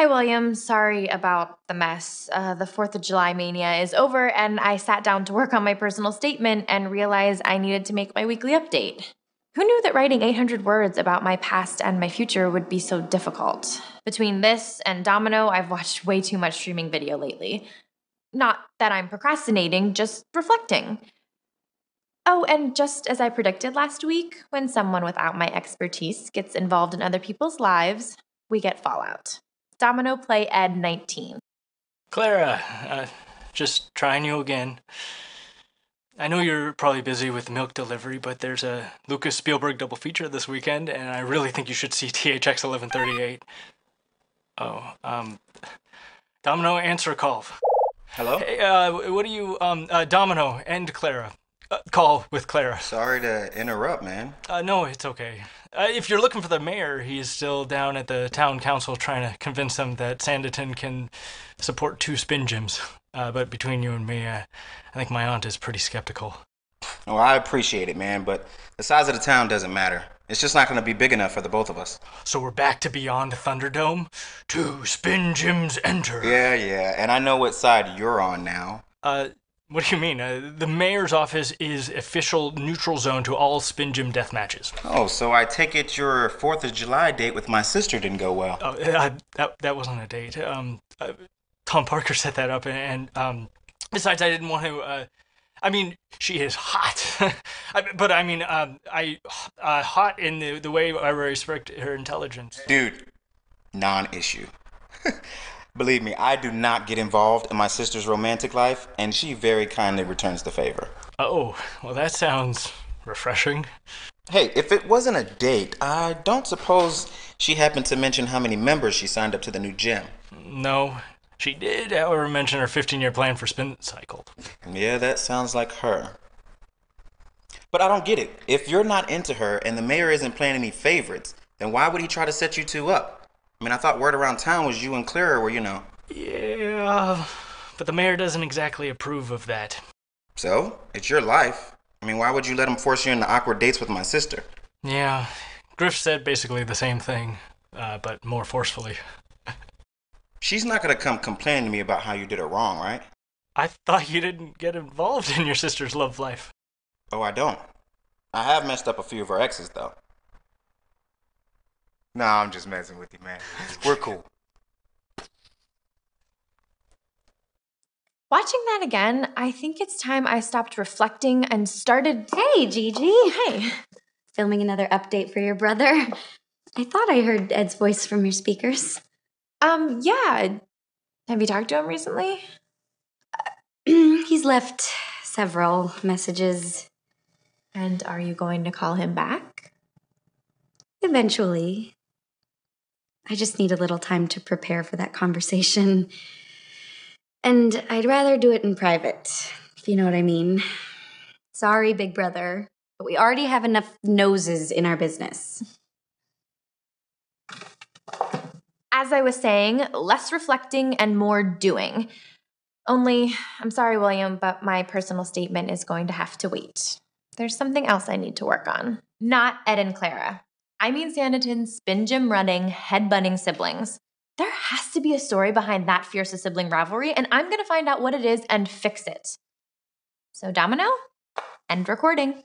Hi, William. Sorry about the mess. Uh, the 4th of July mania is over, and I sat down to work on my personal statement and realized I needed to make my weekly update. Who knew that writing 800 words about my past and my future would be so difficult? Between this and Domino, I've watched way too much streaming video lately. Not that I'm procrastinating, just reflecting. Oh, and just as I predicted last week, when someone without my expertise gets involved in other people's lives, we get fallout. Domino Play Ed 19. Clara, uh, just trying you again. I know you're probably busy with milk delivery, but there's a Lucas Spielberg double feature this weekend, and I really think you should see THX 1138. Oh, um, Domino, answer call. Hello? Hey, uh, what are you, um, uh, Domino and Clara. Uh, call with Clara. Sorry to interrupt, man. Uh, no, it's okay. Uh, if you're looking for the mayor, he's still down at the town council trying to convince them that Sanditon can support two spin gyms. Uh, but between you and me, uh, I think my aunt is pretty skeptical. Well, I appreciate it, man, but the size of the town doesn't matter. It's just not going to be big enough for the both of us. So we're back to Beyond Thunderdome? Two spin gyms enter. Yeah, yeah, and I know what side you're on now. Uh, what do you mean? Uh, the mayor's office is official neutral zone to all spin gym death matches. Oh, so I take it your 4th of July date with my sister didn't go well. Oh, uh, that, that wasn't a date. Um, uh, Tom Parker set that up, and, and um, besides, I didn't want to. Uh, I mean, she is hot, I, but I mean, um, I uh, hot in the the way I respect her intelligence. Dude, non-issue. Believe me, I do not get involved in my sister's romantic life, and she very kindly returns the favor. Oh, well, that sounds refreshing. Hey, if it wasn't a date, I don't suppose she happened to mention how many members she signed up to the new gym. No, she did, however, mention her 15 year plan for Spin Cycle. Yeah, that sounds like her. But I don't get it. If you're not into her and the mayor isn't playing any favorites, then why would he try to set you two up? I mean, I thought word around town was you and Clara were, you know. Yeah, but the mayor doesn't exactly approve of that. So, it's your life. I mean, why would you let him force you into awkward dates with my sister? Yeah, Griff said basically the same thing, uh, but more forcefully. She's not gonna come complain to me about how you did it wrong, right? I thought you didn't get involved in your sister's love life. Oh, I don't. I have messed up a few of her exes, though. Nah, I'm just messing with you, man. We're cool. Watching that again, I think it's time I stopped reflecting and started. Hey, Gigi. Hey, Filming another update for your brother. I thought I heard Ed's voice from your speakers. um, yeah. Have you talked to him recently? He's left several messages. And are you going to call him back? Eventually. I just need a little time to prepare for that conversation. And I'd rather do it in private, if you know what I mean. Sorry, big brother, but we already have enough noses in our business. As I was saying, less reflecting and more doing. Only, I'm sorry, William, but my personal statement is going to have to wait. There's something else I need to work on. Not Ed and Clara. I mean Sanditon's spin gym running, head headbutting siblings. There has to be a story behind that fierce sibling rivalry, and I'm gonna find out what it is and fix it. So, Domino, end recording.